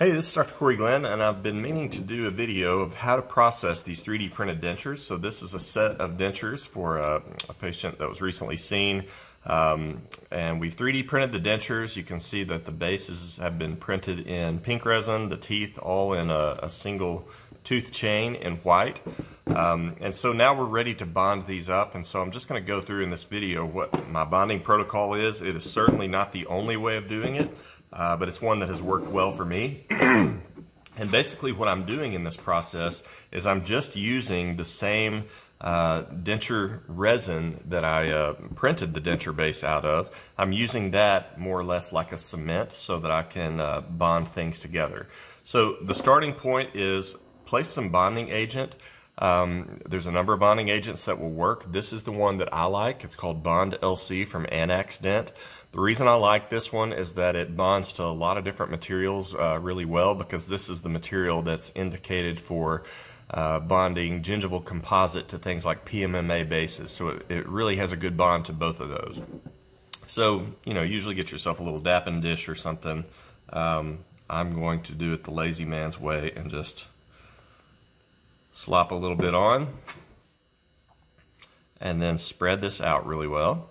Hey, this is Dr. Cory Glenn, and I've been meaning to do a video of how to process these 3D printed dentures. So this is a set of dentures for a, a patient that was recently seen. Um, and we've 3D printed the dentures. You can see that the bases have been printed in pink resin, the teeth all in a, a single tooth chain in white. Um, and so now we're ready to bond these up. And so I'm just going to go through in this video what my bonding protocol is. It is certainly not the only way of doing it uh, but it's one that has worked well for me. and basically what I'm doing in this process is I'm just using the same uh, denture resin that I uh, printed the denture base out of. I'm using that more or less like a cement so that I can uh, bond things together. So the starting point is place some bonding agent. Um, there's a number of bonding agents that will work. This is the one that I like. It's called Bond LC from Anaxdent. The reason I like this one is that it bonds to a lot of different materials uh, really well because this is the material that's indicated for uh, bonding gingival composite to things like PMMA bases. So it, it, really has a good bond to both of those. So, you know, usually get yourself a little dappen dish or something. Um, I'm going to do it the lazy man's way and just slop a little bit on and then spread this out really well.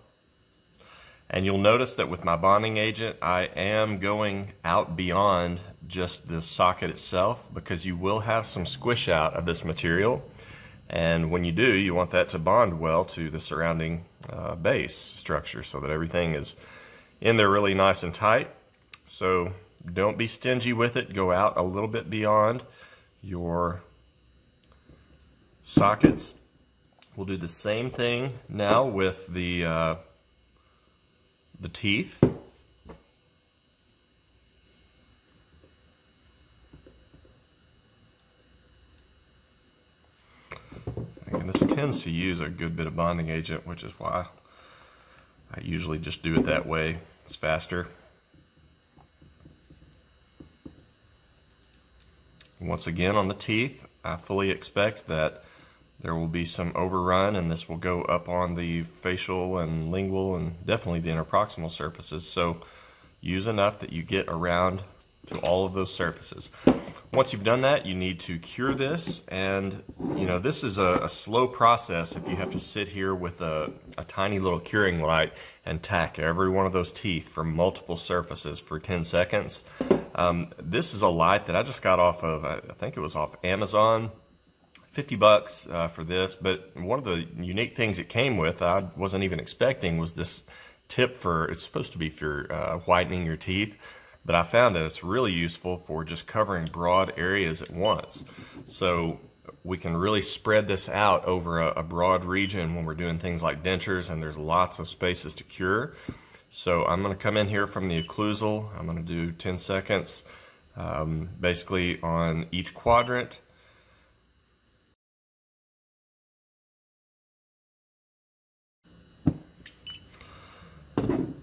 And you'll notice that with my bonding agent, I am going out beyond just the socket itself because you will have some squish out of this material. And when you do, you want that to bond well to the surrounding uh, base structure so that everything is in there really nice and tight. So don't be stingy with it. Go out a little bit beyond your sockets. We'll do the same thing now with the, uh, the teeth. And this tends to use a good bit of bonding agent, which is why I usually just do it that way. It's faster. Once again on the teeth, I fully expect that there will be some overrun and this will go up on the facial and lingual and definitely the interproximal surfaces. So use enough that you get around to all of those surfaces. Once you've done that, you need to cure this, and you know this is a, a slow process if you have to sit here with a, a, tiny little curing light and tack every one of those teeth from multiple surfaces for 10 seconds. Um, this is a light that I just got off of, I think it was off Amazon. 50 bucks uh, for this, but one of the unique things it came with, I wasn't even expecting, was this tip for, it's supposed to be for uh, whitening your teeth, but I found that it's really useful for just covering broad areas at once. So we can really spread this out over a, a broad region when we're doing things like dentures and there's lots of spaces to cure. So I'm going to come in here from the occlusal. I'm going to do 10 seconds um, basically on each quadrant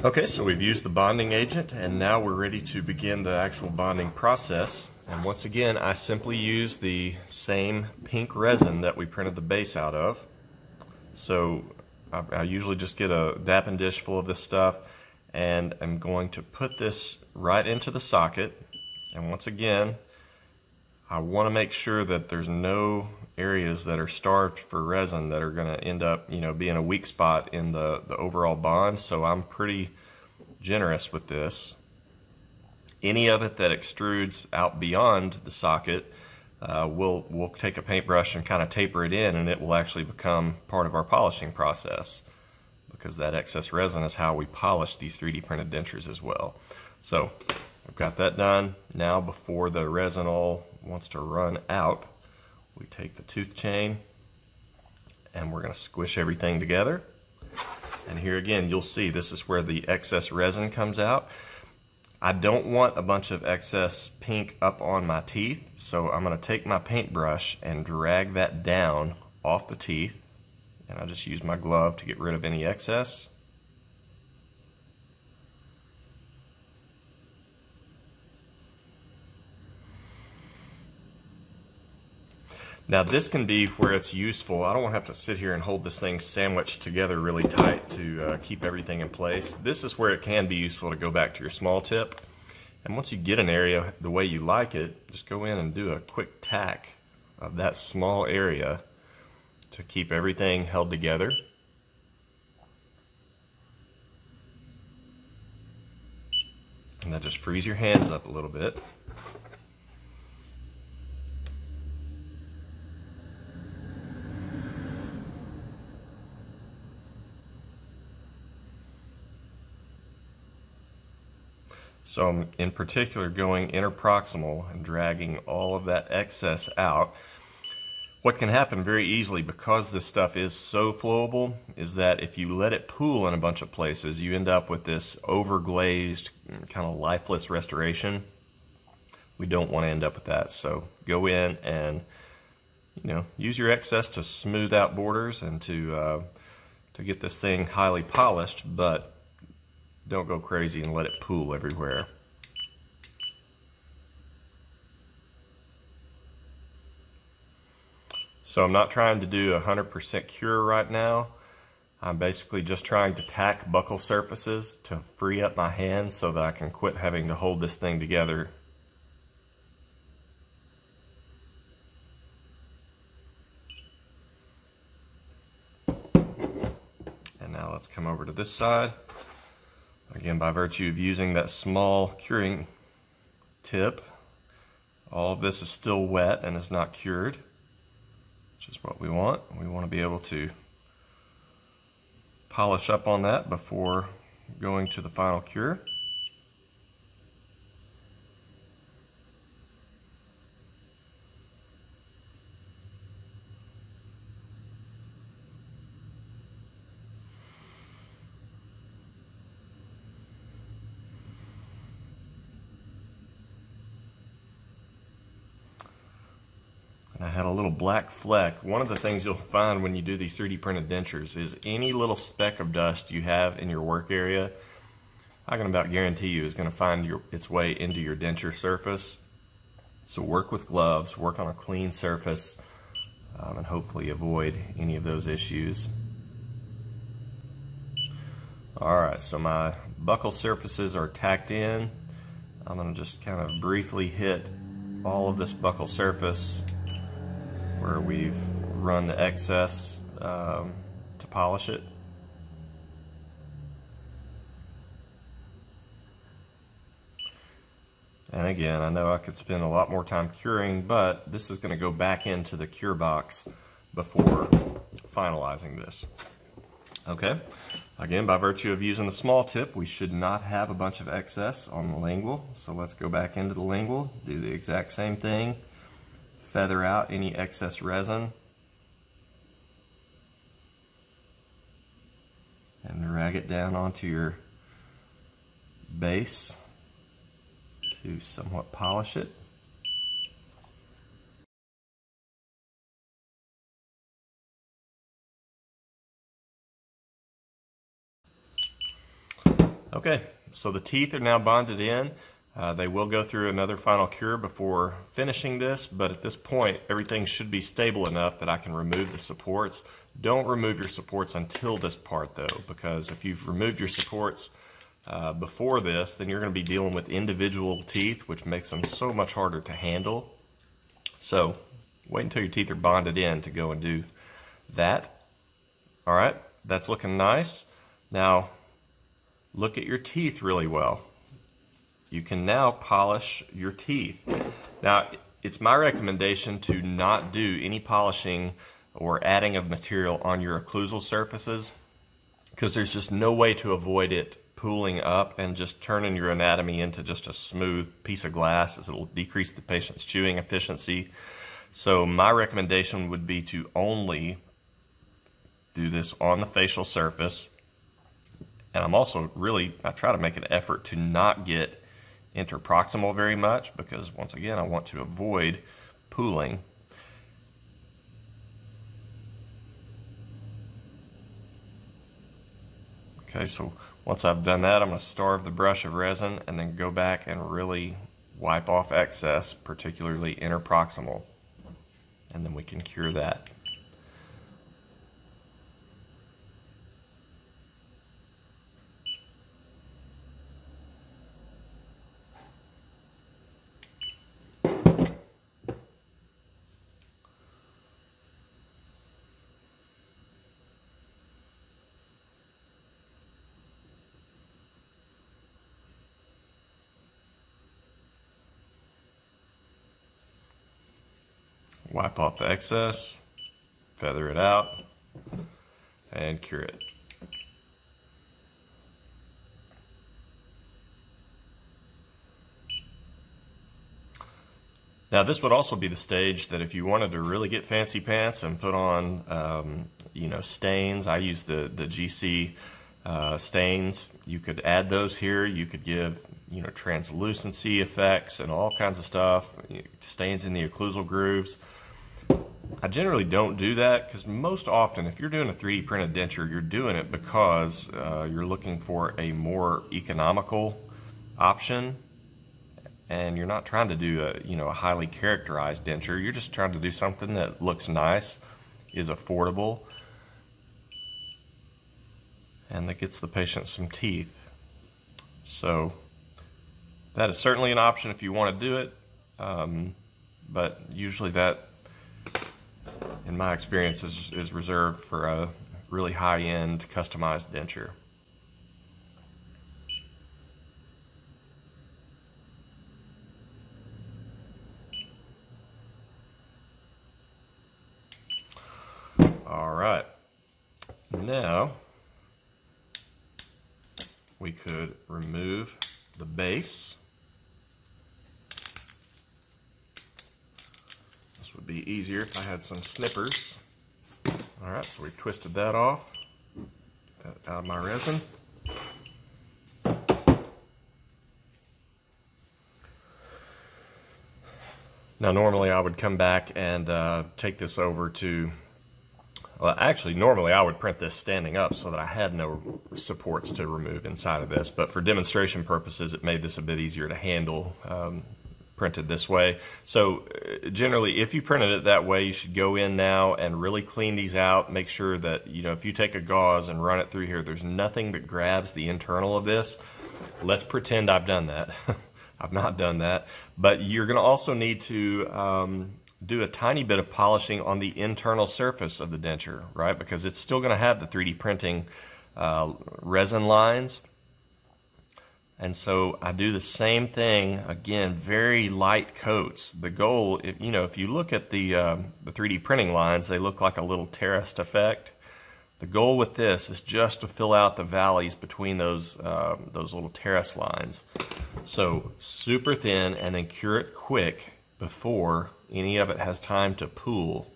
Okay, so we've used the bonding agent and now we're ready to begin the actual bonding process. And once again, I simply use the same pink resin that we printed the base out of. So I, I usually just get a dappen dish full of this stuff and I'm going to put this right into the socket. And once again, I want to make sure that there's no areas that are starved for resin that are going to end up, you know, being a weak spot in the, the overall bond. So I'm pretty generous with this. Any of it that extrudes out beyond the socket, uh, we'll, we'll take a paintbrush and kind of taper it in and it will actually become part of our polishing process because that excess resin is how we polish these 3D printed dentures as well. So I've got that done. Now before the resin all wants to run out, we take the tooth chain and we're going to squish everything together. And here again, you'll see this is where the excess resin comes out. I don't want a bunch of excess pink up on my teeth, so I'm going to take my paintbrush and drag that down off the teeth. And I just use my glove to get rid of any excess. Now this can be where it's useful. I don't want to have to sit here and hold this thing sandwiched together really tight to uh, keep everything in place. This is where it can be useful to go back to your small tip And once you get an area the way you like it, just go in and do a quick tack of that small area to keep everything held together. And that just frees your hands up a little bit. So I'm in particular going interproximal and dragging all of that excess out. What can happen very easily because this stuff is so flowable is that if you let it pool in a bunch of places, you end up with this overglazed, kind of lifeless restoration. We don't want to end up with that. So go in and you know use your excess to smooth out borders and to uh, to get this thing highly polished, but don't go crazy and let it pool everywhere. So I'm not trying to do a 100% cure right now. I'm basically just trying to tack buccal surfaces to free up my hands so that I can quit having to hold this thing together. And now let's come over to this side. Again, by virtue of using that small curing tip, all of this is still wet and is not cured, which is what we want. We want to be able to polish up on that before going to the final cure. Black fleck. One of the things you'll find when you do these 3D printed dentures is any little speck of dust you have in your work area, I can about guarantee you is going to find your, its way into your denture surface. So work with gloves, work on a clean surface, um, and hopefully avoid any of those issues. Alright, so my buccal surfaces are tacked in. I'm going to just kind of briefly hit all of this buccal surface where we've run the excess um, to polish it. And again, I know I could spend a lot more time curing, but this is going to go back into the cure box before finalizing this. Okay, again, by virtue of using the small tip, we should not have a bunch of excess on the lingual. So let's go back into the lingual, do the exact same thing feather out any excess resin and drag it down onto your base to somewhat polish it. Okay, so the teeth are now bonded in. Uh, they will go through another final cure before finishing this, but at this point, everything should be stable enough that I can remove the supports. Don't remove your supports until this part though, because if you've removed your supports uh, before this, then you're gonna be dealing with individual teeth, which makes them so much harder to handle. So wait until your teeth are bonded in to go and do that. All right, that's looking nice. Now, look at your teeth really well you can now polish your teeth. Now, it's my recommendation to not do any polishing or adding of material on your occlusal surfaces because there's just no way to avoid it pooling up and just turning your anatomy into just a smooth piece of glass as it'll decrease the patient's chewing efficiency. So my recommendation would be to only do this on the facial surface. And I'm also really, I try to make an effort to not get interproximal very much because once again I want to avoid pooling. Okay, so once I've done that, I'm going to starve the brush of resin and then go back and really wipe off excess, particularly interproximal, and then we can cure that. Wipe off the excess, feather it out, and cure it. Now this would also be the stage that if you wanted to really get fancy pants and put on, um, you know, stains, I use the, the GC uh, stains. You could add those here. You could give, you know, translucency effects and all kinds of stuff, stains in the occlusal grooves. I generally don't do that because most often if you're doing a 3D printed denture, you're doing it because uh, you're looking for a more economical option and you're not trying to do a you know a highly characterized denture you're just trying to do something that looks nice is affordable and that gets the patient some teeth. So that is certainly an option if you want to do it um, but usually that in my experience is, is reserved for a really high-end customized denture All right. Now, we could remove the base. This would be easier if I had some snippers. All right, so we've twisted that off, that out of my resin. Now normally I would come back and uh, take this over to well, actually, normally I would print this standing up so that I had no supports to remove inside of this, but for demonstration purposes, it made this a bit easier to handle um, printed this way. So uh, generally, if you printed it that way, you should go in now and really clean these out. Make sure that, you know, if you take a gauze and run it through here, there's nothing that grabs the internal of this. Let's pretend I've done that. I've not done that. But you're going to also need to um, do a tiny bit of polishing on the internal surface of the denture, right? Because it's still going to have the 3D printing uh, resin lines. And so I do the same thing again, very light coats. The goal, if, you know, if you look at the uh, the 3D printing lines, they look like a little terraced effect. The goal with this is just to fill out the valleys between those uh, those little terrace lines. So super thin, and then cure it quick before any of it has time to pool.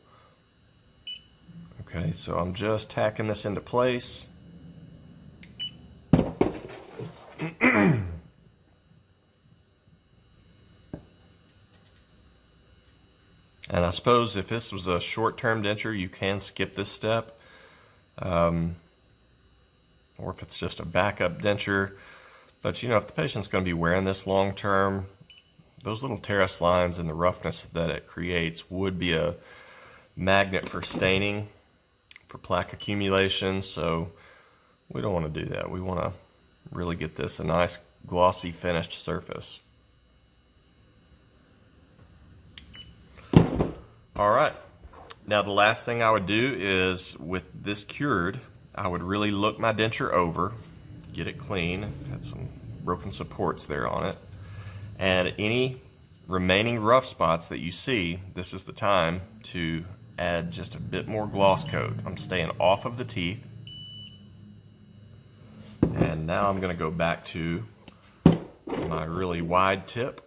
Okay, so I'm just tacking this into place. and I suppose if this was a short-term denture, you can skip this step. Um, or if it's just a backup denture. But you know, if the patient's going to be wearing this long-term, those little terrace lines and the roughness that it creates would be a magnet for staining, for plaque accumulation, so we don't want to do that. We want to really get this a nice glossy finished surface. All right, now the last thing I would do is with this cured, I would really look my denture over, get it clean, had some broken supports there on it, and any remaining rough spots that you see, this is the time to add just a bit more gloss coat. I'm staying off of the teeth. And now I'm going to go back to my really wide tip.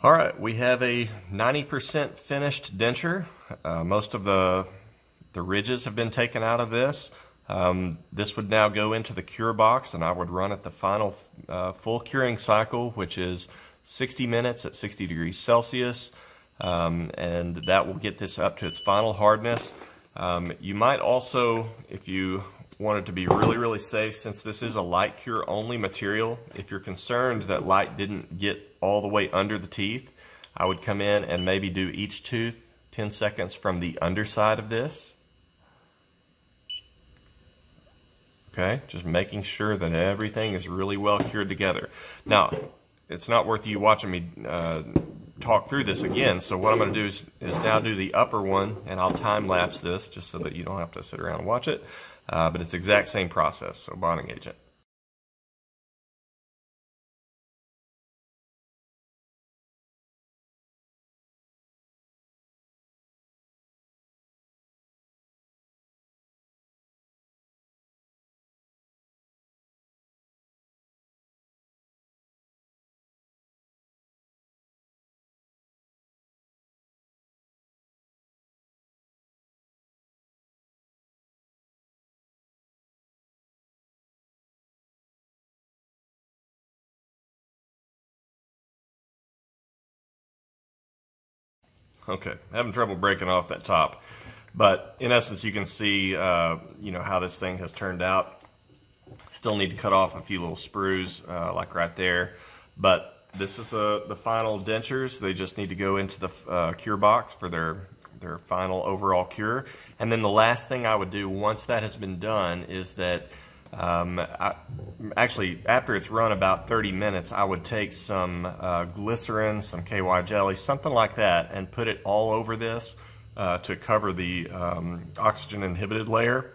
All right, we have a 90% finished denture. Uh, most of the, the ridges have been taken out of this. Um, this would now go into the cure box and I would run at the final uh, full curing cycle, which is 60 minutes at 60 degrees Celsius. Um, and that will get this up to its final hardness. Um, you might also, if you wanted to be really, really safe, since this is a light cure only material, if you're concerned that light didn't get all the way under the teeth, I would come in and maybe do each tooth 10 seconds from the underside of this. Okay, just making sure that everything is really well cured together. Now, it's not worth you watching me uh, talk through this again. So what I'm going to do is, is now do the upper one, and I'll time lapse this just so that you don't have to sit around and watch it. Uh, but it's exact same process, so bonding agent. Okay, having trouble breaking off that top. But in essence, you can see, uh, you know, how this thing has turned out. Still need to cut off a few little sprues, uh, like right there. But this is the, the final dentures. They just need to go into the uh, cure box for their, their final overall cure. And then the last thing I would do once that has been done is that um, I, actually, after it's run about 30 minutes, I would take some uh, glycerin, some KY jelly, something like that, and put it all over this uh, to cover the um, oxygen inhibited layer.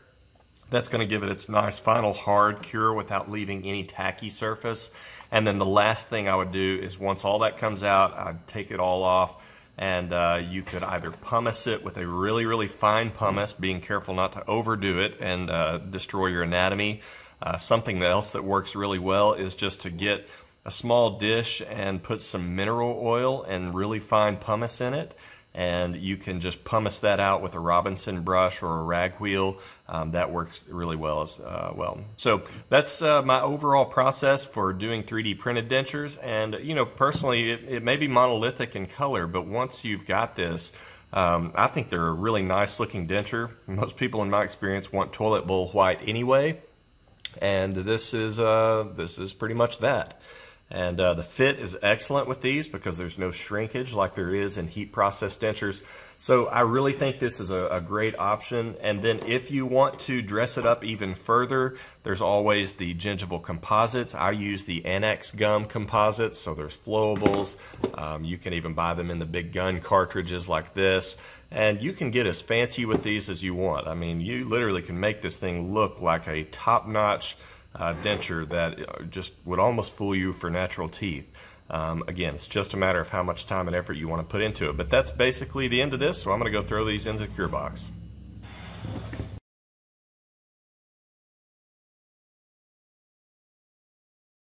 That's going to give it its nice final hard cure without leaving any tacky surface. And then the last thing I would do is once all that comes out, I'd take it all off and uh, you could either pumice it with a really, really fine pumice, being careful not to overdo it and uh, destroy your anatomy. Uh, something else that works really well is just to get a small dish and put some mineral oil and really fine pumice in it and you can just pumice that out with a Robinson brush or a rag wheel. Um, that works really well as uh, well. So that's uh, my overall process for doing 3D printed dentures. And you know, personally, it, it may be monolithic in color, but once you've got this, um, I think they're a really nice looking denture. Most people in my experience want toilet bowl white anyway. And this is, uh, this is pretty much that. And uh, the fit is excellent with these because there's no shrinkage like there is in heat process dentures. So I really think this is a, a, great option. And then if you want to dress it up even further, there's always the gingival composites. I use the anaxgum composites, so there's flowables. Um, you can even buy them in the big gun cartridges like this. And you can get as fancy with these as you want. I mean, you literally can make this thing look like a top-notch uh, denture that uh, just would almost fool you for natural teeth. Um, again, it's just a matter of how much time and effort you want to put into it. But that's basically the end of this, so I'm going to go throw these into the cure box.